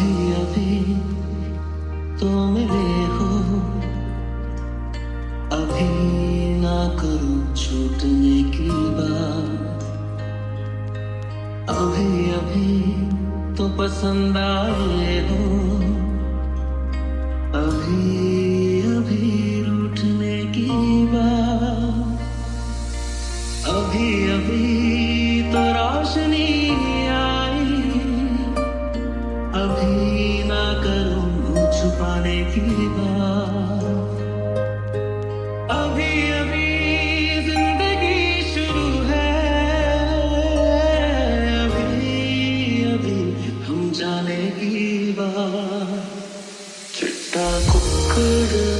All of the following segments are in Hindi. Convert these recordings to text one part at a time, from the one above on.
अभी अभी तो मिले हो। अभी ना करो छूटने की बात। अभी अभी तो पसंद आए हो। अभी अभी रूठने की बात। अभी अभी 내길 봐. 길다 곧 그를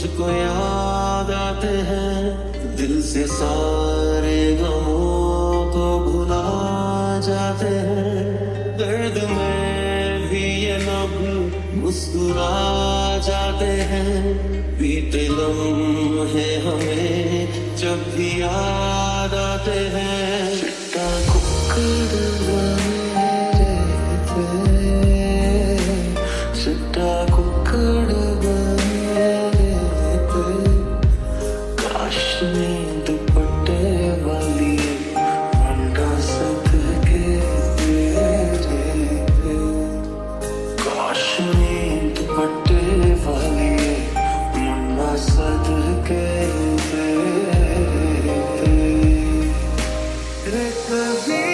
मुझको याद आते हैं। दिल से सारे गमों को भुला जाते हैं। दर्द में भी ये नब मुस्कुरा जाते हैं। बीते लम्हे हमें जब भी याद आते हैं। उसमें दुपट्टे वाली अंडा सत के तेरे काश में दुपट्टे वाली मुंडा सत के तेरे कभी